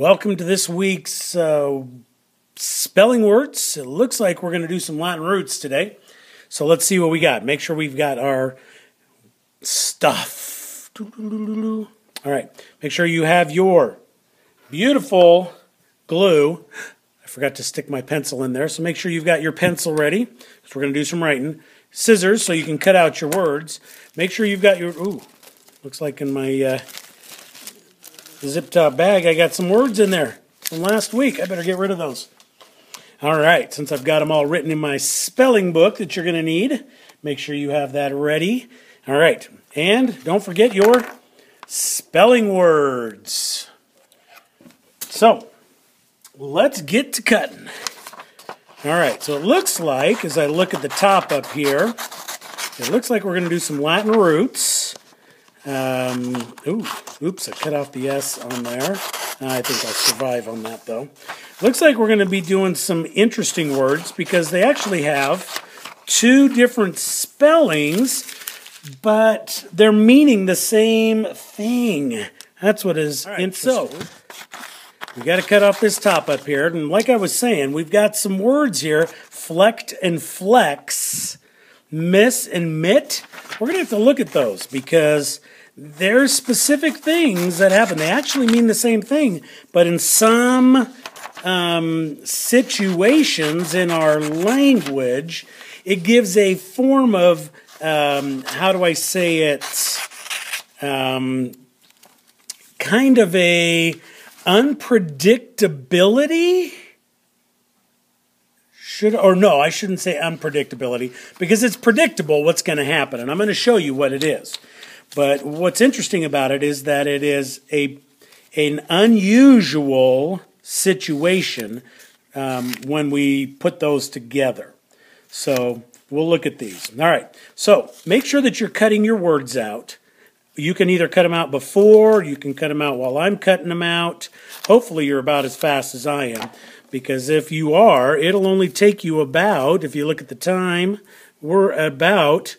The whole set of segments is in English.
Welcome to this week's uh, spelling words. It looks like we're going to do some Latin roots today. So let's see what we got. Make sure we've got our stuff. All right. Make sure you have your beautiful glue. I forgot to stick my pencil in there. So make sure you've got your pencil ready because we're going to do some writing. Scissors so you can cut out your words. Make sure you've got your, ooh, looks like in my uh, zip top bag, I got some words in there from last week. I better get rid of those. All right, since I've got them all written in my spelling book that you're going to need, make sure you have that ready. All right, and don't forget your spelling words. So, let's get to cutting. All right, so it looks like, as I look at the top up here, it looks like we're going to do some Latin roots. Um, ooh, oops, I cut off the S on there. I think I'll survive on that though. Looks like we're going to be doing some interesting words because they actually have two different spellings, but they're meaning the same thing. That's what is. Right, and so, we got to cut off this top up here. And like I was saying, we've got some words here flect and flex, mis and mit. We're going to have to look at those because there's specific things that happen. They actually mean the same thing, but in some um, situations in our language, it gives a form of, um, how do I say it, um, kind of a unpredictability should or no i shouldn't say unpredictability because it's predictable what's going to happen and i'm going to show you what it is but what's interesting about it is that it is a an unusual situation um, when we put those together. So we'll look at these. All right. So make sure that you're cutting your words out. You can either cut them out before, you can cut them out while I'm cutting them out. Hopefully, you're about as fast as I am. Because if you are, it'll only take you about, if you look at the time, we're about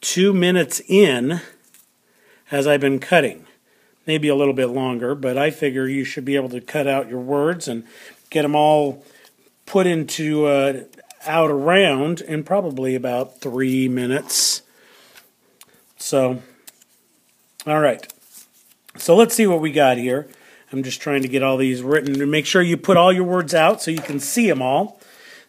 two minutes in as I've been cutting. Maybe a little bit longer, but I figure you should be able to cut out your words and get them all put into uh, out around in probably about three minutes. So, all right. So let's see what we got here. I'm just trying to get all these written and make sure you put all your words out so you can see them all.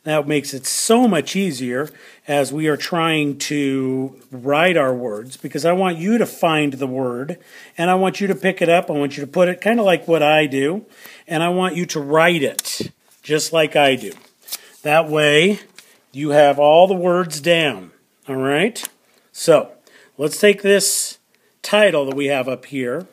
That makes it so much easier as we are trying to write our words because I want you to find the word and I want you to pick it up. I want you to put it kind of like what I do and I want you to write it just like I do. That way you have all the words down. All right? So let's take this title that we have up here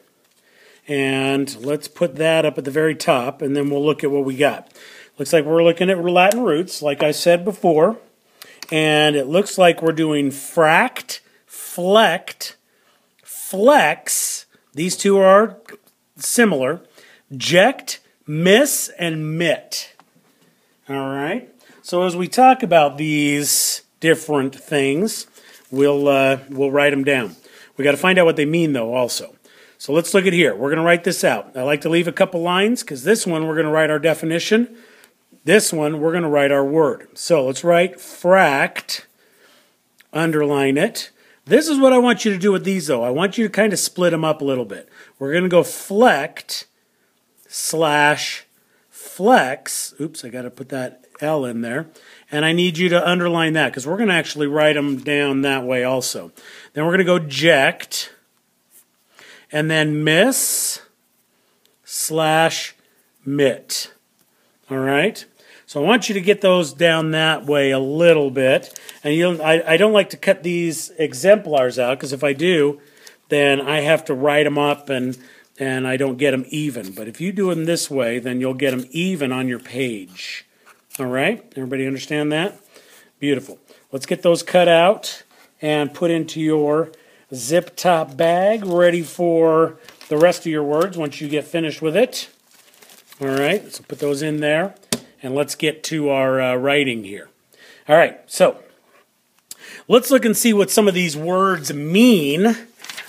and let's put that up at the very top and then we'll look at what we got. Looks like we're looking at Latin roots, like I said before. And it looks like we're doing fract, flect, flex. These two are similar. Ject, mis, and mit. All right. So as we talk about these different things, we'll uh, we'll write them down. We got to find out what they mean, though, also. So let's look at here. We're going to write this out. I like to leave a couple lines because this one we're going to write our definition. This one, we're going to write our word. So let's write fract, underline it. This is what I want you to do with these, though. I want you to kind of split them up a little bit. We're going to go flect slash flex. Oops, I got to put that L in there. And I need you to underline that because we're going to actually write them down that way also. Then we're going to go ject and then mis slash mit. All right? So I want you to get those down that way a little bit. And you I, I don't like to cut these exemplars out because if I do, then I have to write them up and, and I don't get them even. But if you do them this way, then you'll get them even on your page. All right? Everybody understand that? Beautiful. Let's get those cut out and put into your zip top bag ready for the rest of your words once you get finished with it. All right, so put those in there. And let's get to our uh, writing here. All right, so let's look and see what some of these words mean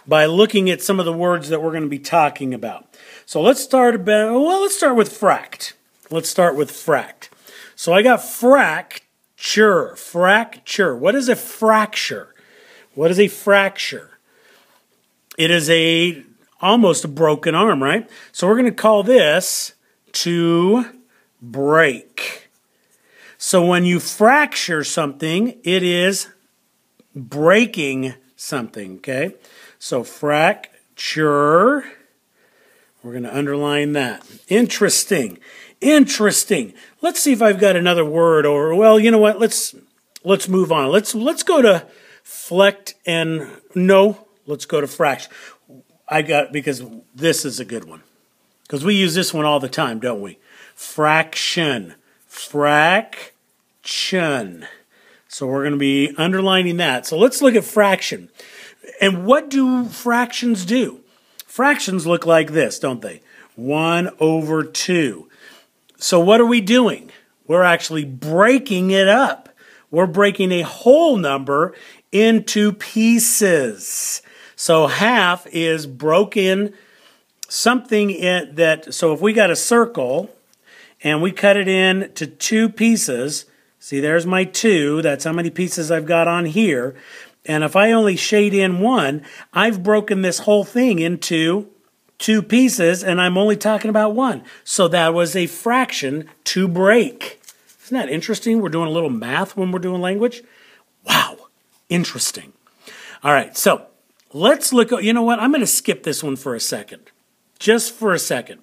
by looking at some of the words that we're going to be talking about. So let's start about, well, let's start with fract. Let's start with fract. So I got fracture, fracture. What is a fracture? What is a fracture? It is a almost a broken arm, right? So we're going to call this to break. So when you fracture something, it is breaking something, okay? So fracture, we're going to underline that. Interesting. Interesting. Let's see if I've got another word or well, you know what? Let's let's move on. Let's let's go to flect and no, let's go to fraction. I got because this is a good one. Because we use this one all the time, don't we? Fraction. Fraction. So we're going to be underlining that. So let's look at fraction. And what do fractions do? Fractions look like this, don't they? 1 over 2. So what are we doing? We're actually breaking it up. We're breaking a whole number into pieces. So half is broken something in that, so if we got a circle and we cut it in to two pieces, see there's my two, that's how many pieces I've got on here. And if I only shade in one, I've broken this whole thing into two pieces and I'm only talking about one. So that was a fraction to break. Isn't that interesting? We're doing a little math when we're doing language. Wow, interesting. All right, so let's look, at, you know what? I'm going to skip this one for a second. Just for a second.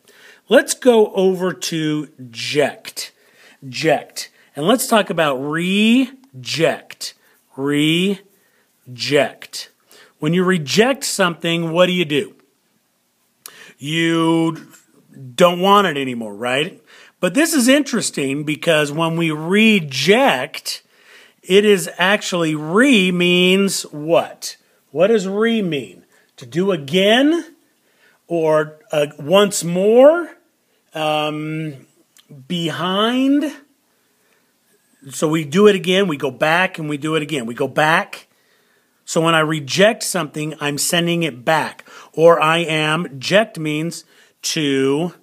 Let's go over to ject. Ject. And let's talk about reject. Reject. When you reject something, what do you do? you don't want it anymore, right? But this is interesting because when we reject, it is actually re means what? What does re mean? To do again or uh, once more? Um, behind? So we do it again, we go back and we do it again. We go back. So when I reject something, I'm sending it back or I am. Ject means to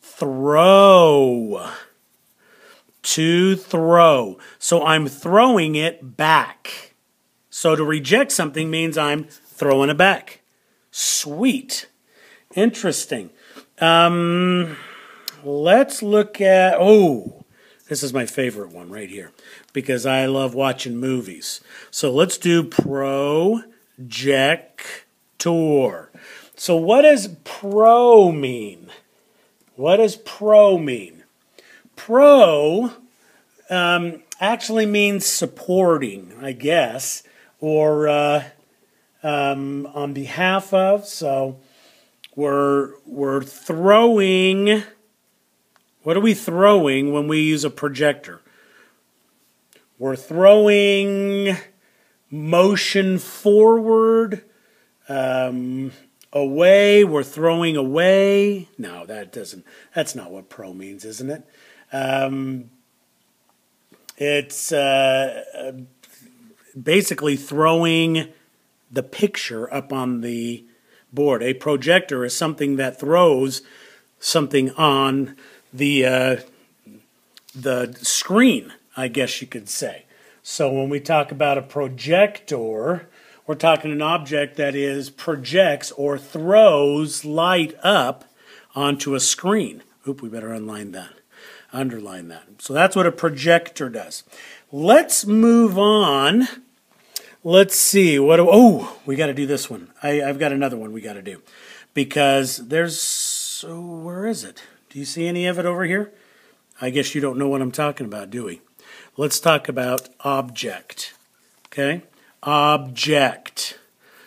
throw. To throw. So I'm throwing it back. So to reject something means I'm throwing it back. Sweet. Interesting. Um, let's look at, oh, this is my favorite one right here because I love watching movies. So let's do projector. So, what does pro mean? What does pro mean? Pro um, actually means supporting, I guess, or uh, um, on behalf of. So, we're we're throwing. What are we throwing when we use a projector? We're throwing motion forward. Um, away, we're throwing away. No, that doesn't, that's not what pro means, isn't it? Um, it's uh, basically throwing the picture up on the board. A projector is something that throws something on the uh, the screen, I guess you could say. So when we talk about a projector, we're talking an object that is projects or throws light up onto a screen. Oop, we better underline that. Underline that. So that's what a projector does. Let's move on. Let's see. What? Do, oh, we got to do this one. I, I've got another one we got to do because there's. So where is it? Do you see any of it over here? I guess you don't know what I'm talking about, do we? Let's talk about object. Okay object.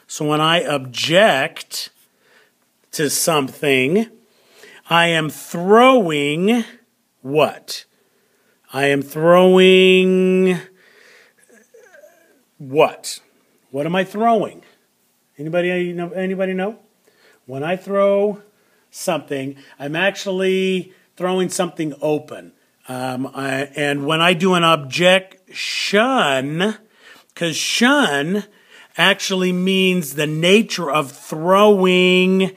So when I object to something, I am throwing what? I am throwing what? What am I throwing? Anybody know? Anybody know? When I throw something, I'm actually throwing something open. Um, I, and when I do an objection, because shun actually means the nature of throwing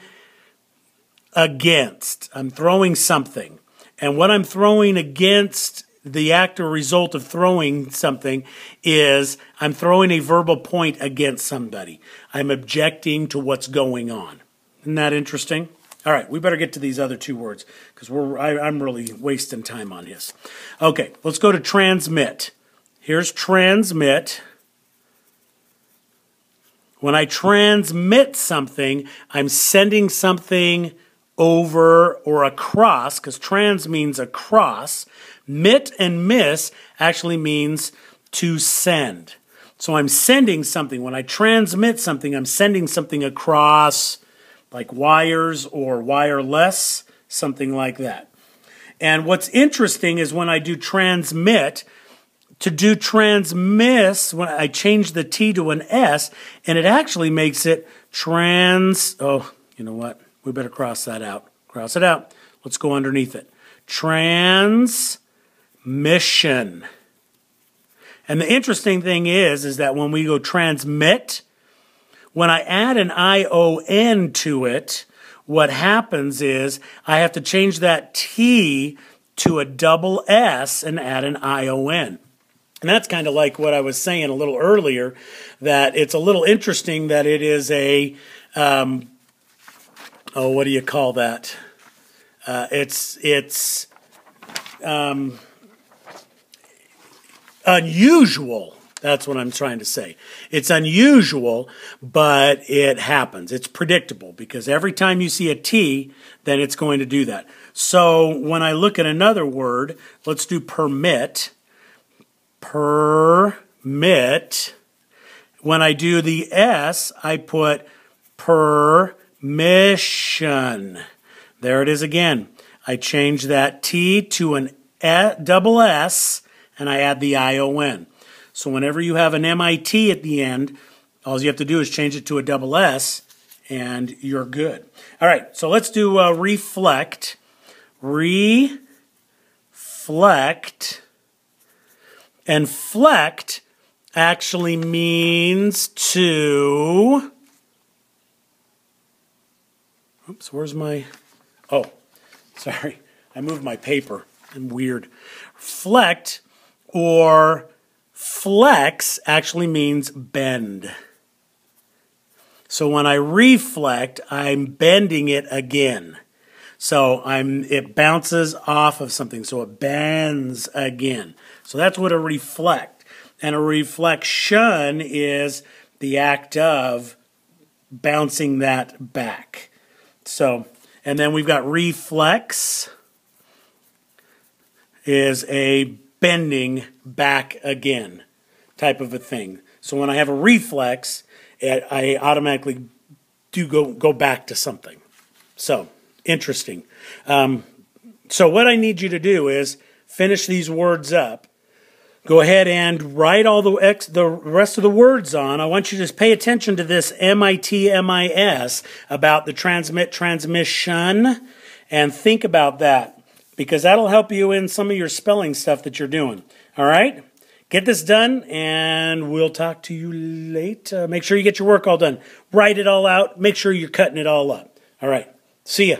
against. I'm throwing something. And what I'm throwing against the act or result of throwing something is I'm throwing a verbal point against somebody. I'm objecting to what's going on. Isn't that interesting? All right, we better get to these other two words because we're I, am really wasting time on this. Okay, let's go to transmit. Here's transmit. When I transmit something, I'm sending something over or across, because trans means across. Mit and miss actually means to send. So I'm sending something. When I transmit something, I'm sending something across like wires or wireless, something like that. And what's interesting is when I do transmit, to do transmiss, when I change the T to an S, and it actually makes it trans, oh, you know what? We better cross that out. Cross it out. Let's go underneath it. Transmission. And the interesting thing is, is that when we go transmit, when I add an I-O-N to it, what happens is I have to change that T to a double S and add an I-O-N. And that's kind of like what I was saying a little earlier, that it's a little interesting that it is a um, oh, what do you call that? Uh, it's it's um, unusual. That's what I'm trying to say. It's unusual, but it happens. It's predictable because every time you see a T, then it's going to do that. So when I look at another word, let's do permit. Permit. When I do the S, I put per mission. There it is again. I change that T to an double S and I add the I-O-N. So whenever you have an MIT at the end, all you have to do is change it to a double S and you're good. All right, so let's do uh, reflect. Reflect. And flect actually means to Oops, where's my. Oh, sorry. I moved my paper. I'm weird. Flect or flex actually means bend. So when I reflect, I'm bending it again. So I'm it bounces off of something, so it bends again. So that's what a reflect. And a reflection is the act of bouncing that back. So, and then we've got reflex is a bending back again type of a thing. So when I have a reflex, it, I automatically do go, go back to something. So, interesting. Um, so what I need you to do is finish these words up go ahead and write all the ex, the rest of the words on. I want you to just pay attention to this M-I-T-M-I-S about the transmit transmission and think about that because that'll help you in some of your spelling stuff that you're doing. All right? Get this done and we'll talk to you later. Make sure you get your work all done. Write it all out. Make sure you're cutting it all up. All right. See ya.